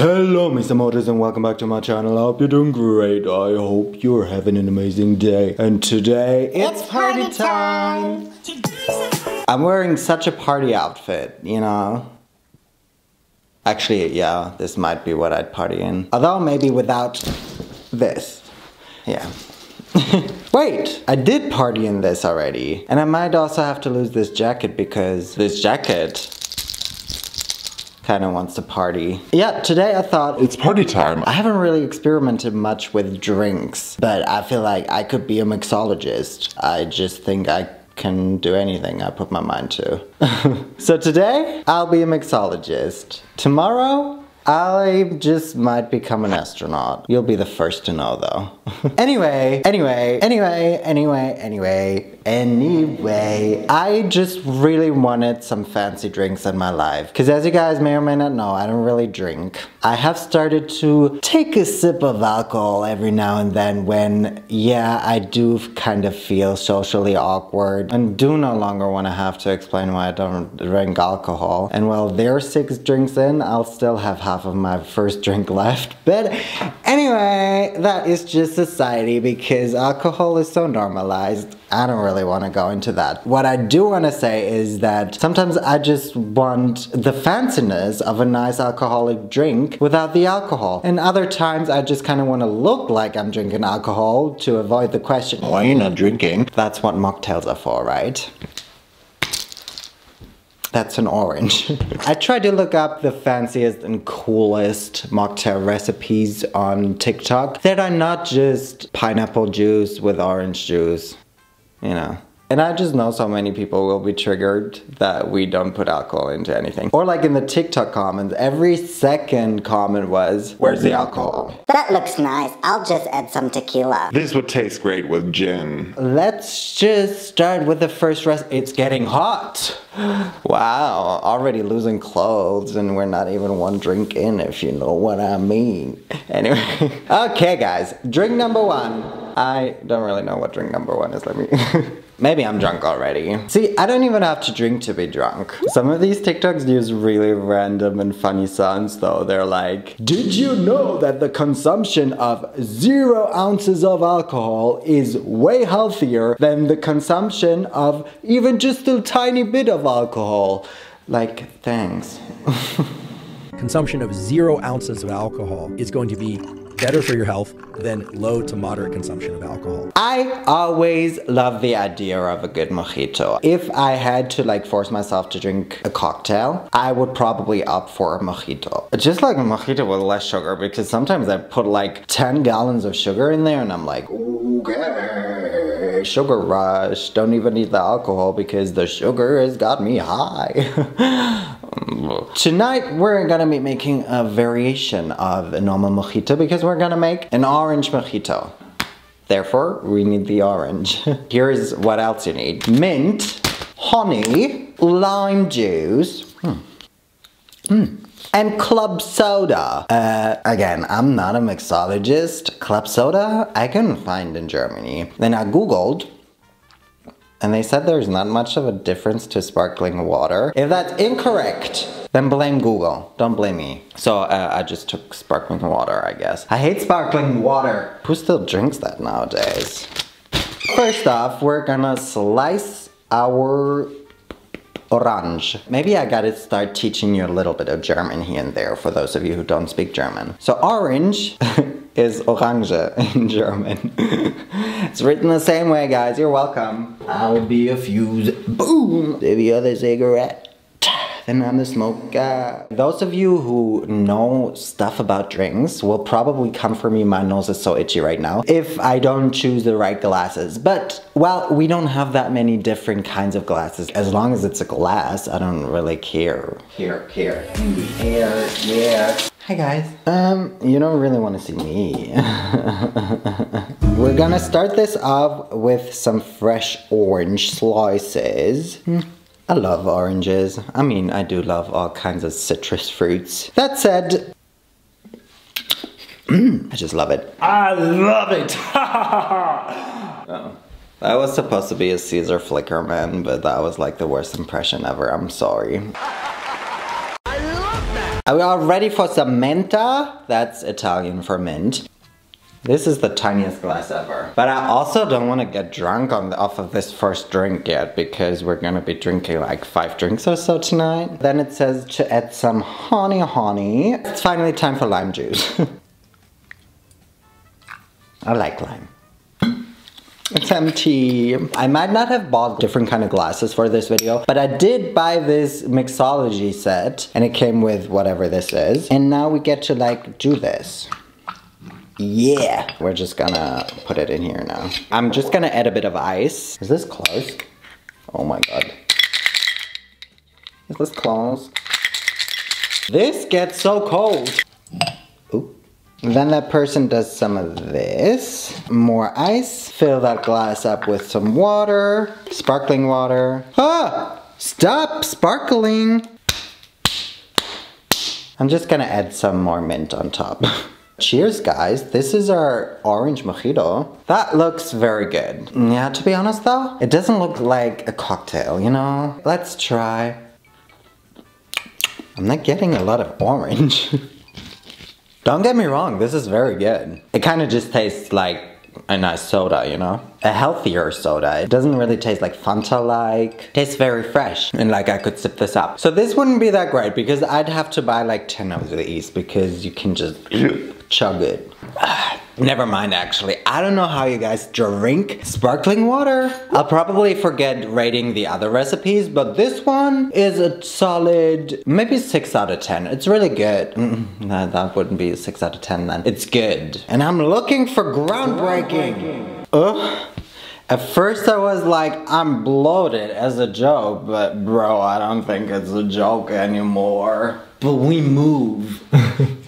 Hello Mr. Motors and welcome back to my channel. I hope you're doing great. I hope you're having an amazing day. And today it's, It's party time. I'm wearing such a party outfit, you know. Actually, yeah, this might be what I'd party in. Although maybe without this. Yeah. Wait, I did party in this already. And I might also have to lose this jacket because this jacket kind of wants to party. Yeah, today I thought It's party time. I haven't really experimented much with drinks, but I feel like I could be a mixologist. I just think I can do anything I put my mind to. so today, I'll be a mixologist. Tomorrow, I just might become an astronaut. You'll be the first to know though. Anyway, anyway, anyway, anyway, anyway, anyway, I just really wanted some fancy drinks in my life. Because as you guys may or may not know, I don't really drink. I have started to take a sip of alcohol every now and then when, yeah, I do kind of feel socially awkward and do no longer want to have to explain why I don't drink alcohol. And while they're six drinks in, I'll still have half of my first drink left. But anyway, that is just society because alcohol is so normalized. I don't really want to go into that. What I do want to say is that sometimes I just want the fanciness of a nice alcoholic drink without the alcohol. And other times I just kind of want to look like I'm drinking alcohol to avoid the question, why are you not drinking? That's what mocktails are for, right? That's an orange. I tried to look up the fanciest and coolest mocktail recipes on TikTok that are not just pineapple juice with orange juice, you know. And I just know so many people will be triggered that we don't put alcohol into anything. Or like in the TikTok comments, every second comment was, where's the alcohol? That looks nice. I'll just add some tequila. This would taste great with gin. Let's just start with the first recipe. It's getting hot. Wow, already losing clothes and we're not even one drink in if you know what I mean. Anyway, okay guys, drink number one. I don't really know what drink number one is, let me... Maybe I'm drunk already. See, I don't even have to drink to be drunk. Some of these TikToks use really random and funny sounds though. They're like, Did you know that the consumption of zero ounces of alcohol is way healthier than the consumption of even just a tiny bit of alcohol? Like, thanks. consumption of zero ounces of alcohol is going to be better for your health than low to moderate consumption of alcohol. I always love the idea of a good mojito. If I had to like force myself to drink a cocktail, I would probably opt for a mojito. Just like a mojito with less sugar because sometimes I put like 10 gallons of sugar in there and I'm like, okay, sugar rush. Don't even need the alcohol because the sugar has got me high. Tonight we're gonna be making a variation of a normal mojito because we're gonna make an orange mojito. Therefore, we need the orange. Here's what else you need. Mint, honey, lime juice, hmm. Hmm. And club soda. Uh, again, I'm not a mixologist. Club soda, I couldn't find in Germany. Then I googled and they said there's not much of a difference to sparkling water. If that's incorrect, then blame Google. Don't blame me. So uh, I just took sparkling water, I guess. I hate sparkling water. Who still drinks that nowadays? First off, we're gonna slice our orange. Maybe I gotta start teaching you a little bit of German here and there for those of you who don't speak German. So orange is orange in German. it's written the same way, guys. You're welcome. I'll be a fuse. Boom! The other cigarette. Then I'm the smoke guy. Those of you who know stuff about drinks will probably come for me. My nose is so itchy right now. If I don't choose the right glasses. But, well, we don't have that many different kinds of glasses. As long as it's a glass, I don't really care. Here, here, here, yeah. Hi guys. Um, you don't really want to see me. We're gonna start this off with some fresh orange slices. I love oranges. I mean, I do love all kinds of citrus fruits. That said, I just love it. I love it! oh. That was supposed to be a Caesar Flickerman, but that was like the worst impression ever. I'm sorry. I love that! Are we all ready for some menta? That's Italian for mint. This is the tiniest glass ever. But I also don't want to get drunk on the, off of this first drink yet because we're gonna be drinking like five drinks or so tonight. Then it says to add some honey honey. It's finally time for lime juice. I like lime. It's empty. I might not have bought different kind of glasses for this video, but I did buy this mixology set and it came with whatever this is. And now we get to like do this. Yeah. We're just gonna put it in here now. I'm just gonna add a bit of ice. Is this close? Oh my god. Is this close? This gets so cold. Ooh. Then that person does some of this. More ice. Fill that glass up with some water. Sparkling water. Ah! Stop sparkling! I'm just gonna add some more mint on top. Cheers guys, this is our orange mojito. That looks very good. Yeah, to be honest though, it doesn't look like a cocktail, you know? Let's try. I'm not getting a lot of orange. Don't get me wrong, this is very good. It kind of just tastes like a nice soda, you know? A healthier soda. It doesn't really taste like Fanta-like. Tastes very fresh and like I could sip this up. So this wouldn't be that great because I'd have to buy like 10 of these because you can just chug it. Never mind actually. I don't know how you guys drink sparkling water. I'll probably forget rating the other recipes, but this one is a solid, maybe 6 out of 10. It's really good. Mm, no, that wouldn't be a 6 out of 10 then. It's good. And I'm looking for groundbreaking. Ugh. At first I was like, I'm bloated as a joke, but bro, I don't think it's a joke anymore. But we move.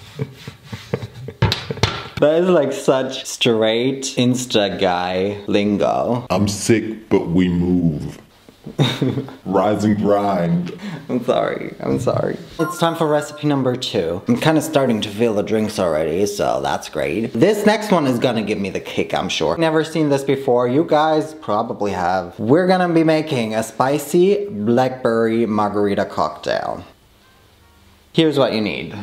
That is like such straight Insta guy lingo. I'm sick, but we move. Rise and grind. I'm sorry, I'm sorry. It's time for recipe number two. I'm kind of starting to feel the drinks already, so that's great. This next one is gonna give me the kick, I'm sure. Never seen this before, you guys probably have. We're gonna be making a spicy blackberry margarita cocktail. Here's what you need.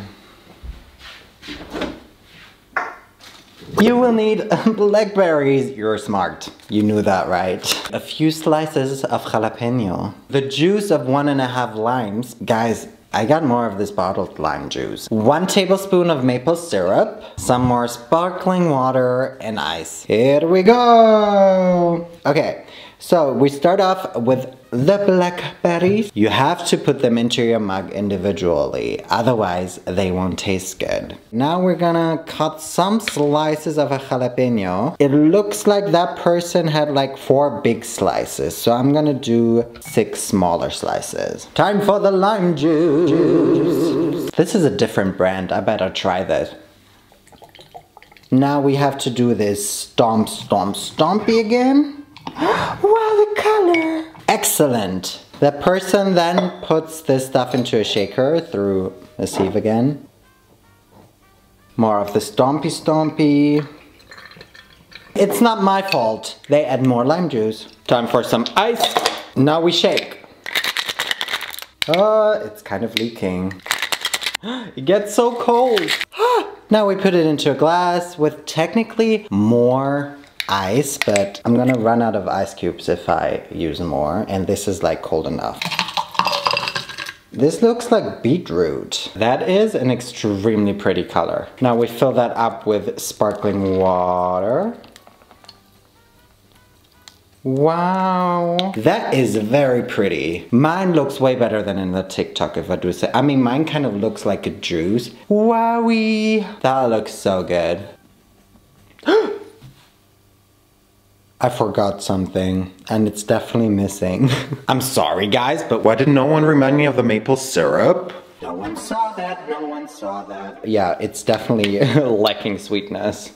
You will need blackberries. You're smart. You knew that, right? A few slices of jalapeno. The juice of one and a half limes. Guys, I got more of this bottled lime juice. One tablespoon of maple syrup. Some more sparkling water and ice. Here we go. Okay, so we start off with the blackberries. You have to put them into your mug individually, otherwise they won't taste good. Now we're gonna cut some slices of a jalapeno. It looks like that person had like four big slices, so I'm gonna do six smaller slices. Time for the lime juice. This is a different brand, I better try this. Now we have to do this stomp, stomp, stompy again. wow, the color! Excellent. The person then puts this stuff into a shaker through a sieve again. More of the stompy stompy. It's not my fault. They add more lime juice. Time for some ice. Now we shake. Oh, it's kind of leaking. It gets so cold. now we put it into a glass with technically more ice, but I'm gonna run out of ice cubes if I use more, and this is like cold enough. This looks like beetroot. That is an extremely pretty color. Now we fill that up with sparkling water. Wow. That is very pretty. Mine looks way better than in the TikTok if I do say. I mean, mine kind of looks like a juice. Wowie. That looks so good. I forgot something, and it's definitely missing. I'm sorry guys, but Why did no one remind me of the maple syrup? no one saw that, no one saw that. Yeah, it's definitely lacking sweetness.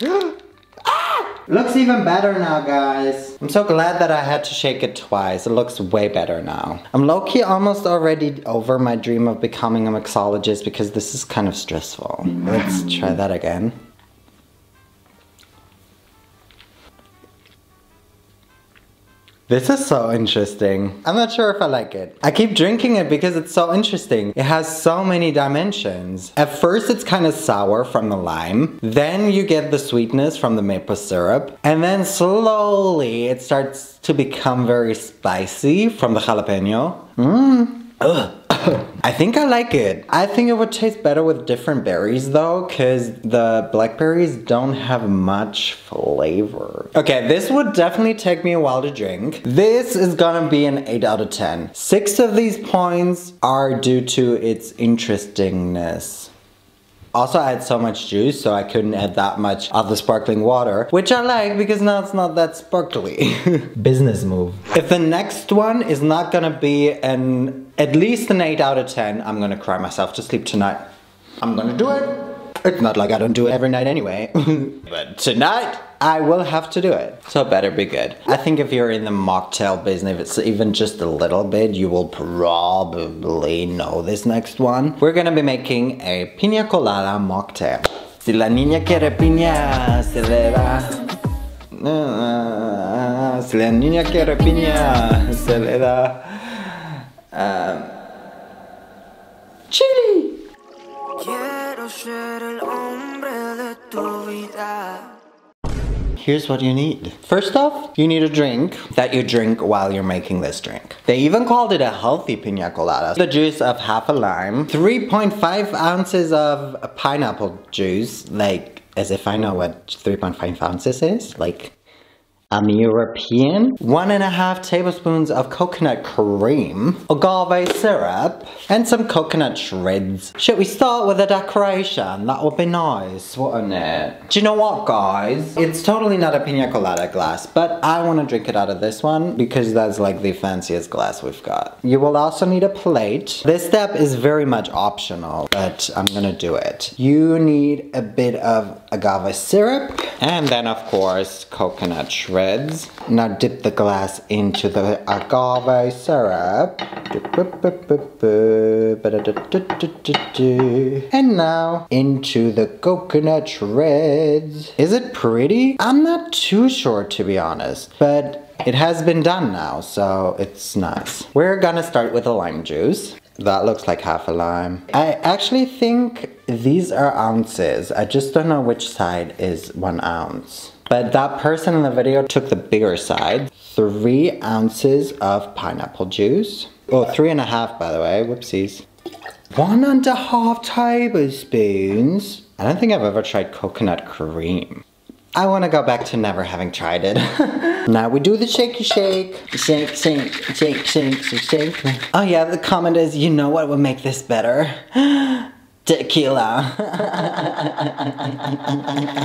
Ah! Looks even better now, guys. I'm so glad that I had to shake it twice. It looks way better now. I'm low-key almost already over my dream of becoming a mixologist because this is kind of stressful. Let's try that again. This is so interesting. I'm not sure if I like it. I keep drinking it because it's so interesting. It has so many dimensions. At first it's kind of sour from the lime. Then you get the sweetness from the maple syrup. And then slowly it starts to become very spicy from the jalapeno. Mmm. Ugh. I think I like it. I think it would taste better with different berries though, because the blackberries don't have much flavor. Okay, this would definitely take me a while to drink. This is gonna be an 8 out of 10. Six of these points are due to its interestingness. Also, I had so much juice, so I couldn't add that much of the sparkling water, which I like because now it's not that sparkly. Business move. If the next one is not gonna be an at least an 8 out of 10, I'm gonna cry myself to sleep tonight. I'm gonna do it. It's not like I don't do it every night anyway. but tonight, I will have to do it. So better be good. I think if you're in the mocktail business, if it's even just a little bit, you will probably know this next one. We're gonna be making a pina colada mocktail. Si la niña quiere piña, se le da. Uh, si la niña quiere piña, se le da. Um, chili. Here's what you need. First off, you need a drink that you drink while you're making this drink. They even called it a healthy pina colada. The juice of half a lime, 3.5 ounces of pineapple juice, like as if I know what 3.5 ounces is, like I'm European. One and a half tablespoons of coconut cream, agave syrup, and some coconut shreds. Should we start with a decoration? That would be nice, wouldn't it? Do you know what, guys? It's totally not a pina colada glass, but I want to drink it out of this one because that's like the fanciest glass we've got. You will also need a plate. This step is very much optional, but I'm gonna do it. You need a bit of agave syrup, and then of course, coconut shreds. Now dip the glass into the agave syrup. And now into the coconut shreds. Is it pretty? I'm not too sure to be honest, but it has been done now, so it's nice. We're gonna start with the lime juice. That looks like half a lime. I actually think these are ounces. I just don't know which side is one ounce. But that person in the video took the bigger side. Three ounces of pineapple juice. Oh, three and a half by the way, whoopsies. One and a half tablespoons. I don't think I've ever tried coconut cream. I want to go back to never having tried it. now we do the shaky shake. Shake, shake, shake, shake, shake, shake. Oh yeah, the comment is, you know what would make this better? Tequila.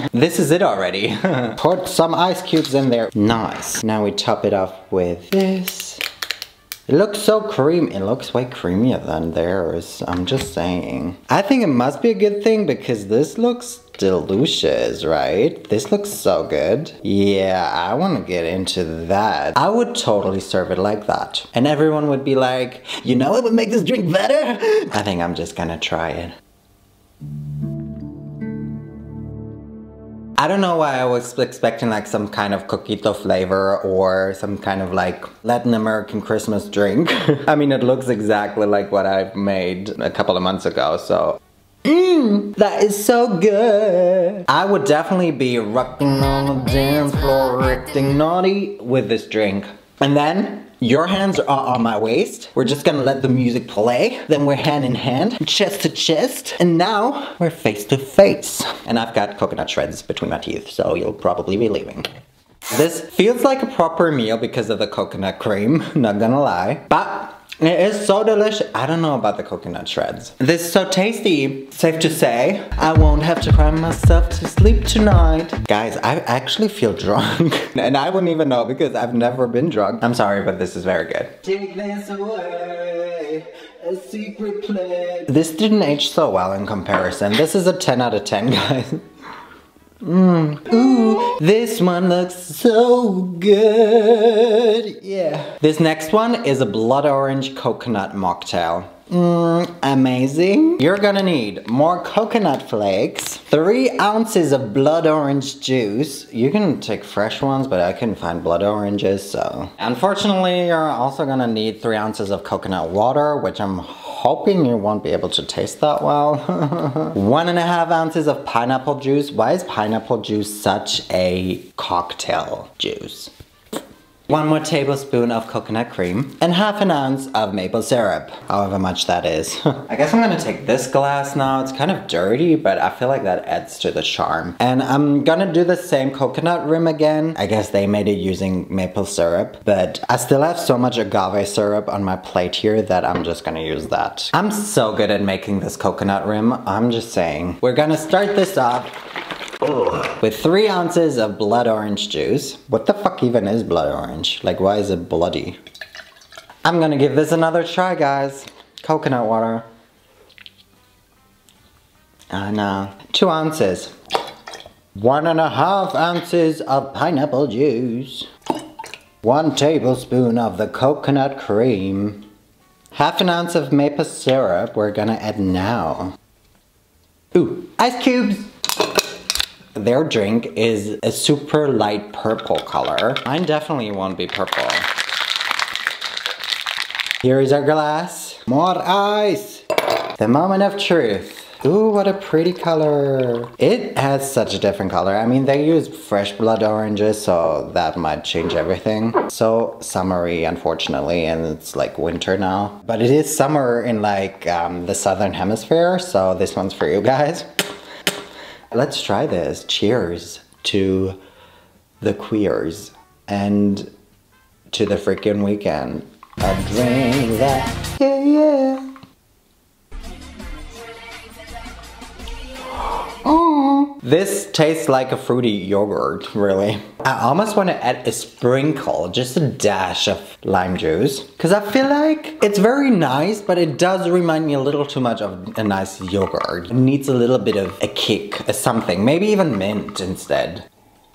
this is it already. Put some ice cubes in there. Nice. Now we top it off with this. It looks so creamy. It looks way creamier than theirs. I'm just saying. I think it must be a good thing because this looks delicious, right? This looks so good. Yeah, I want to get into that. I would totally serve it like that. And everyone would be like, you know it would make this drink better? I think I'm just gonna try it. I don't know why I was expecting like some kind of coquito flavor or some kind of like Latin American Christmas drink. I mean, it looks exactly like what I've made a couple of months ago, so. Mmm, that is so good. I would definitely be rocking on the dance floor, acting naughty with this drink. And then your hands are on my waist. We're just gonna let the music play. Then we're hand in hand, chest to chest. And now we're face to face. And I've got coconut shreds between my teeth, so you'll probably be leaving. This feels like a proper meal because of the coconut cream, not gonna lie. But it is so delicious. I don't know about the coconut shreds. This is so tasty. Safe to say, I won't have to cry myself to sleep tonight. Guys, I actually feel drunk. and I wouldn't even know because I've never been drunk. I'm sorry, but this is very good. Take this away, a secret place. This didn't age so well in comparison. This is a 10 out of 10, guys. Mmm. Ooh, this one looks so good. Yeah. This next one is a blood orange coconut mocktail. Mm, amazing. You're gonna need more coconut flakes, three ounces of blood orange juice. You can take fresh ones, but I couldn't find blood oranges, so. Unfortunately, you're also gonna need three ounces of coconut water, which I'm hoping you won't be able to taste that well. One and a half ounces of pineapple juice. Why is pineapple juice such a cocktail juice? One more tablespoon of coconut cream and half an ounce of maple syrup, however much that is. I guess I'm gonna take this glass now. It's kind of dirty, but I feel like that adds to the charm. And I'm gonna do the same coconut rim again. I guess they made it using maple syrup, but I still have so much agave syrup on my plate here that I'm just gonna use that. I'm so good at making this coconut rim, I'm just saying. We're gonna start this with three ounces of blood orange juice. What the fuck even is blood orange? Like, why is it bloody? I'm gonna give this another try, guys. Coconut water. I know. Uh, two ounces. One and a half ounces of pineapple juice. One tablespoon of the coconut cream. Half an ounce of maple syrup we're gonna add now. Ooh, ice cubes! Their drink is a super light purple color. Mine definitely won't be purple. Here is our glass. More ice. The moment of truth. Ooh, what a pretty color. It has such a different color. I mean, they use fresh blood oranges, so that might change everything. So summery, unfortunately, and it's like winter now. But it is summer in like um, the southern hemisphere, so this one's for you guys. Let's try this. Cheers to the queers and to the freaking weekend. A drink that, yeah, yeah. This tastes like a fruity yogurt, really. I almost want to add a sprinkle, just a dash of lime juice. Because I feel like it's very nice, but it does remind me a little too much of a nice yogurt. It needs a little bit of a kick, a something. Maybe even mint instead.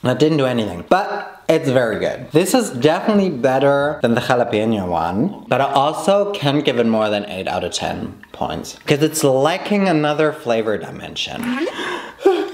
That didn't do anything, but it's very good. This is definitely better than the jalapeno one, but I also can't give it more than 8 out of 10 points because it's lacking another flavor dimension.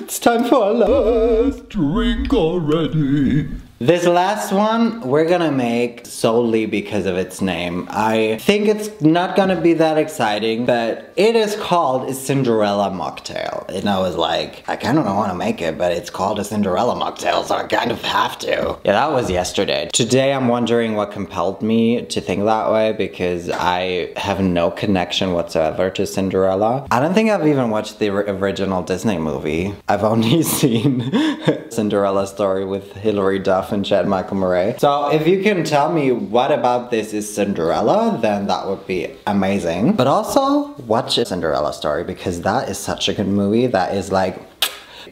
It's time for our last Drink already. This last one we're gonna make solely because of its name. I think it's not gonna be that exciting, but it is called a Cinderella mocktail. And I was like, I kind of don't wanna make it, but it's called a Cinderella mocktail, so I kind of have to. Yeah, that was yesterday. Today I'm wondering what compelled me to think that way because I have no connection whatsoever to Cinderella. I don't think I've even watched the original Disney movie. I've only seen Cinderella story with Hilary Duff and Chad Michael Murray. So if you can tell me what about this is Cinderella, then that would be amazing. But also watch a Cinderella story because that is such a good movie that is like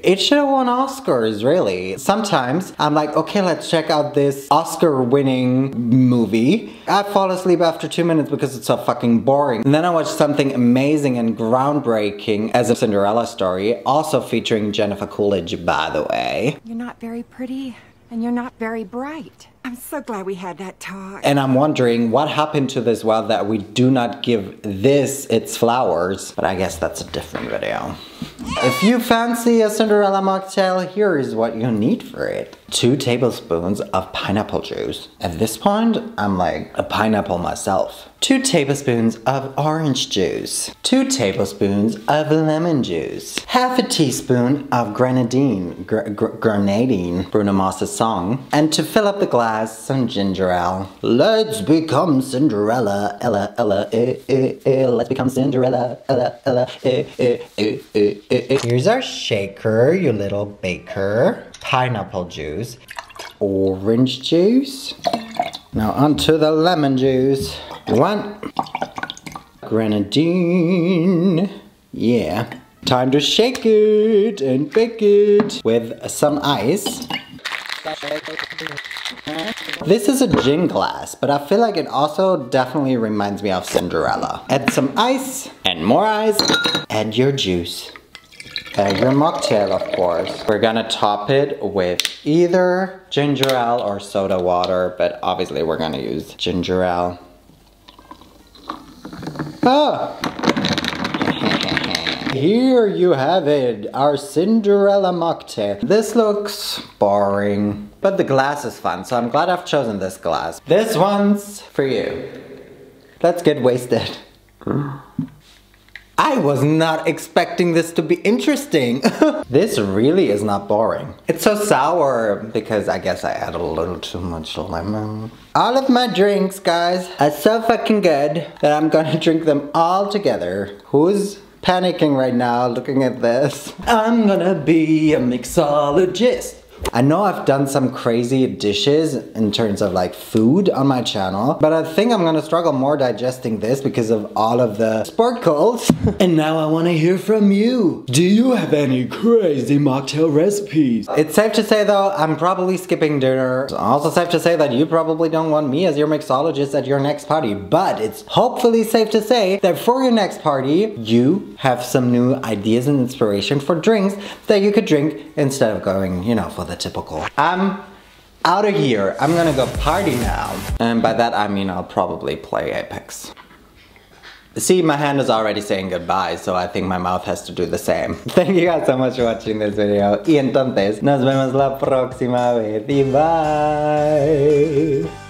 it should have won Oscars, really. Sometimes I'm like, okay, let's check out this Oscar winning movie. I fall asleep after two minutes because it's so fucking boring. And then I watch something amazing and groundbreaking as a Cinderella story, also featuring Jennifer Coolidge, by the way. You're not very pretty, and you're not very bright. I'm so glad we had that talk. And I'm wondering what happened to this well that we do not give this its flowers. But I guess that's a different video. If you fancy a Cinderella mocktail, here is what you need for it. Two tablespoons of pineapple juice. At this point, I'm like a pineapple myself. Two tablespoons of orange juice. Two tablespoons of lemon juice. Half a teaspoon of grenadine, gr gr grenadine, Bruno Mars's song. And to fill up the glass, some ginger ale. Let's become Cinderella, Ella, Ella, eh, eh, eh. Let's become Cinderella, Ella, Ella, eh, eh, eh, eh, eh, eh. Here's our shaker, you little baker. Pineapple juice. Orange juice. Now onto the lemon juice. One. Grenadine. Yeah. Time to shake it and bake it with some ice. This is a gin glass, but I feel like it also definitely reminds me of Cinderella. Add some ice and more ice. Add your juice. Add your mocktail, of course. We're gonna top it with either ginger ale or soda water, but obviously we're gonna use ginger ale. Ah. Here you have it, our Cinderella mocktail. This looks boring, but the glass is fun, so I'm glad I've chosen this glass. This one's for you. Let's get wasted. I was not expecting this to be interesting. this really is not boring. It's so sour because I guess I add a little too much lemon. All of my drinks, guys, are so fucking good that I'm gonna drink them all together. Who's panicking right now looking at this? I'm gonna be a mixologist. I know I've done some crazy dishes in terms of like food on my channel, but I think I'm gonna struggle more digesting this because of all of the sparkles. and now I wanna hear from you. Do you have any crazy mocktail recipes? It's safe to say though, I'm probably skipping dinner. It's also safe to say that you probably don't want me as your mixologist at your next party, but it's hopefully safe to say that for your next party, you have some new ideas and inspiration for drinks that you could drink instead of going, you know, for the typical. I'm out of here. I'm gonna go party now. And by that I mean I'll probably play Apex. See, my hand is already saying goodbye, so I think my mouth has to do the same. Thank you guys so much for watching this video. Y entonces, nos vemos la próxima vez. Y bye.